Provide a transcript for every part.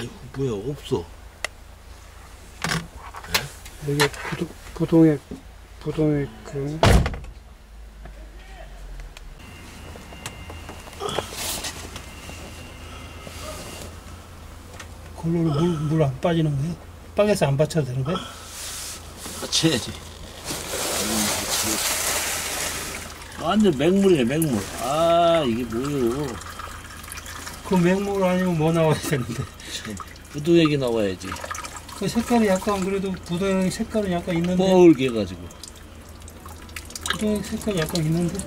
아유 뭐야 없어. 이게 부도, 부동액, 부동액, 그, 그걸로 물, 물 안 빠지는 거예요? 빵에서 안 받쳐도 되는 거예요? 쳐야지. 완전 맹물이네 맹물. 아 이게 뭐요? 그 맹물 아니면 뭐 나와야 되는데. 참, 부두액이 나와야지. 그 색깔이 약간 그래도 부동액 색깔은 약간 있는데. 뻘게 가지고. 부동액 색깔이 약간 있는데.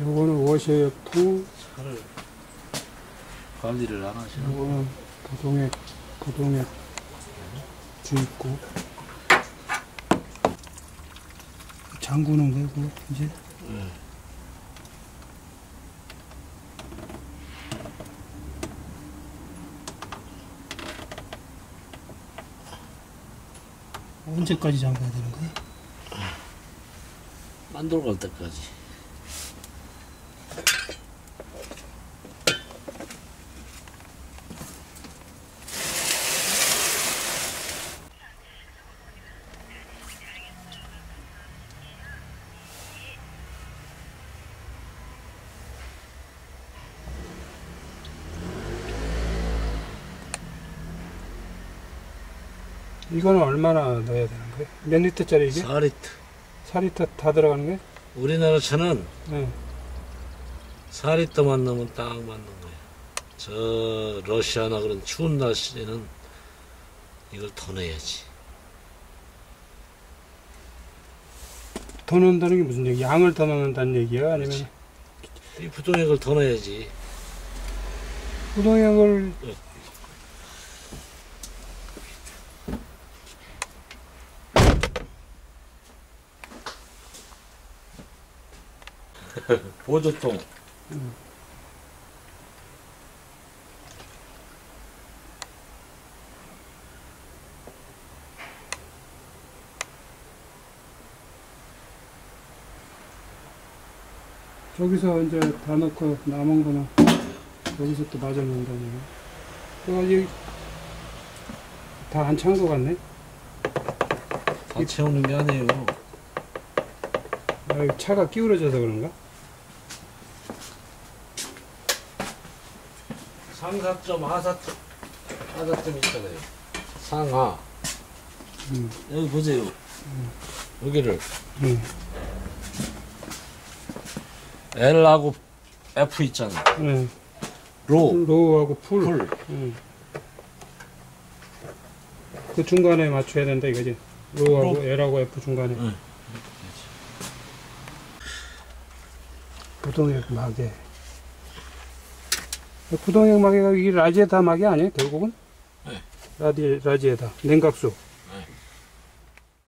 요거는 워셔액통, 차를 관리를 안 하시나? 요거는 부동액, 부동액 주입구. 잠그는 거고, 이제. 네. 언제까지 잠가야 되는 거야? 만들어 갈 때까지. 이거는 얼마나 넣어야 되는 거예요? 몇 리터짜리 이게? 4리터. 4리터 다 들어가는 거예요? 우리나라 차는 네. 4리터만 넣으면 딱 맞는 거예요. 저 러시아나 그런 추운 날씨에는 이걸 더 넣어야지. 더 넣는다는 게 무슨 얘기? 양을 더 넣는다는 얘기야? 아니면 그렇지. 이 부동액을 더 넣어야지. 부동액을 보조통. 저기서 이제 다 넣고 남은 거는 여기서 또 마저 넣는다는 얘기. 그래가지고 다안 찬 거 같네? 다 채우는 게 아니에요. 아, 차가 기울어져서 그런가? 상사점, 하사점, 하사점 있잖아요. 상하. 음. 여기 보세요. 여기를 응. L하고 F 있잖아. 네. low, low하고 full. full. 응. 그 중간에 맞춰야 된다 이거지. low하고 low. L하고 F 중간에. 응. 부동액 마개. 마개가 이게 라지에다 마개 아니에요? 결국은? 네. 라디, 라지에다. 냉각수.